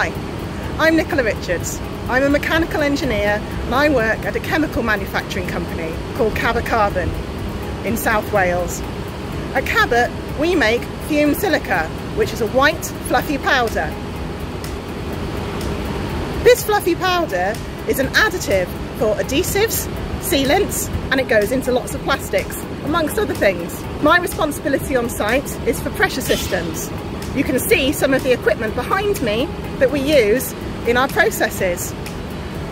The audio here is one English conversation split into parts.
Hi, I'm Nicola Richards. I'm a mechanical engineer and I work at a chemical manufacturing company called Cabot Carbon in South Wales. At Cabot, we make fumed silica, which is a white, fluffy powder. This fluffy powder is an additive for adhesives, sealants, and it goes into lots of plastics, amongst other things. My responsibility on site is for pressure systems. You can see some of the equipment behind me that we use in our processes.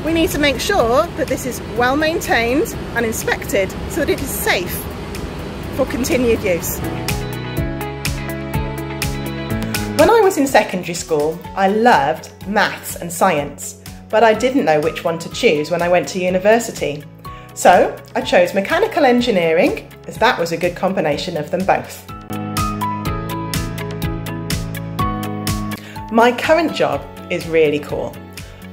We need to make sure that this is well maintained and inspected so that it is safe for continued use. When I was in secondary school, I loved maths and science, but I didn't know which one to choose when I went to university. So I chose mechanical engineering, as that was a good combination of them both. My current job is really cool.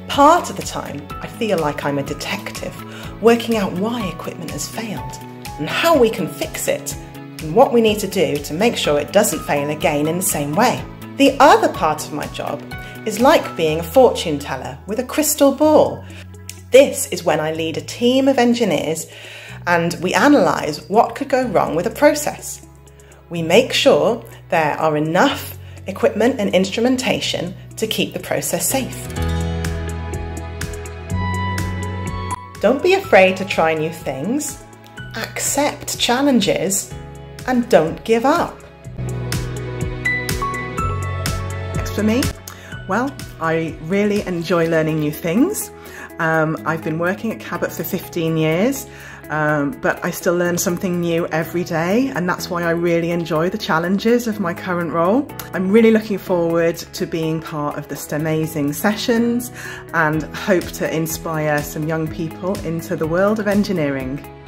Part of the time, I feel like I'm a detective, working out why equipment has failed and how we can fix it and what we need to do to make sure it doesn't fail again in the same way. The other part of my job is like being a fortune teller with a crystal ball. This is when I lead a team of engineers and we analyse what could go wrong with a process. We make sure there are enough equipment and instrumentation to keep the process safe. Don't be afraid to try new things, accept challenges, and don't give up. Next for me, well, I really enjoy learning new things. Um, I've been working at Cabot for 15 years um, but I still learn something new every day and that's why I really enjoy the challenges of my current role. I'm really looking forward to being part of the STEMazing sessions and hope to inspire some young people into the world of engineering.